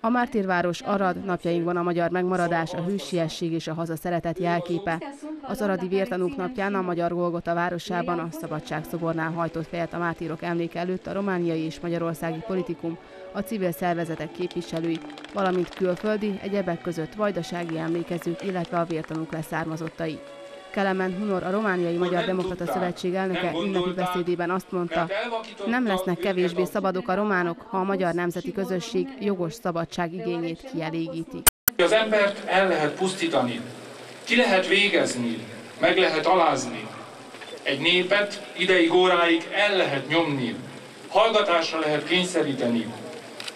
A Mártírváros Arad napjainkban a magyar megmaradás, a hősiesség és a haza szeretet jelképe. Az aradi vértanúk napján a Magyar Golgota városában a Szabadságszobornál hajtott fejet a mártírok emléke előtt a romániai és magyarországi politikum, a civil szervezetek képviselői, valamint külföldi, egyebek között vajdasági emlékezők, illetve a vértanúk leszármazottai. Kelemen Hunor, a Romániai Magyar Demokrata Szövetség elnöke ünnepi beszédében azt mondta, nem lesznek kevésbé szabadok a románok, ha a magyar nemzeti közösség jogos szabadság igényét kielégíti. Az embert el lehet pusztítani, ki lehet végezni, meg lehet alázni. Egy népet ideig óráig el lehet nyomni, hallgatásra lehet kényszeríteni,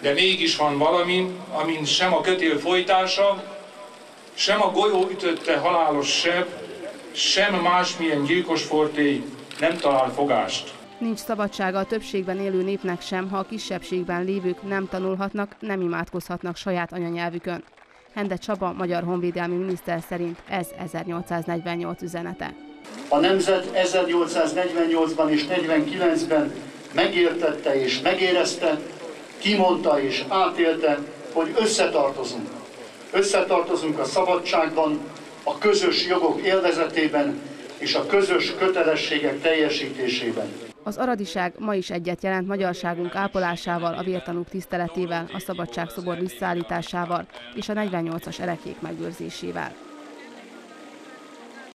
de mégis van valami, amin sem a kötél folytása, sem a golyó ütötte halálos seb, sem másmilyen gyilkos fortély nem talál fogást. Nincs szabadsága a többségben élő népnek sem, ha a kisebbségben lévők nem tanulhatnak, nem imádkozhatnak saját anyanyelvükön. Hende Csaba, magyar honvédelmi miniszter szerint ez 1848 üzenete. A nemzet 1848-ban és 49-ben megértette és megérezte, kimondta és átélte, hogy összetartozunk. Összetartozunk a szabadságban, a közös jogok élvezetében és a közös kötelességek teljesítésében. Az aradiság ma is egyet jelent magyarságunk ápolásával, a vértanúk tiszteletével, a szabadságszobor visszaállításával és a 48-as erekék megőrzésével.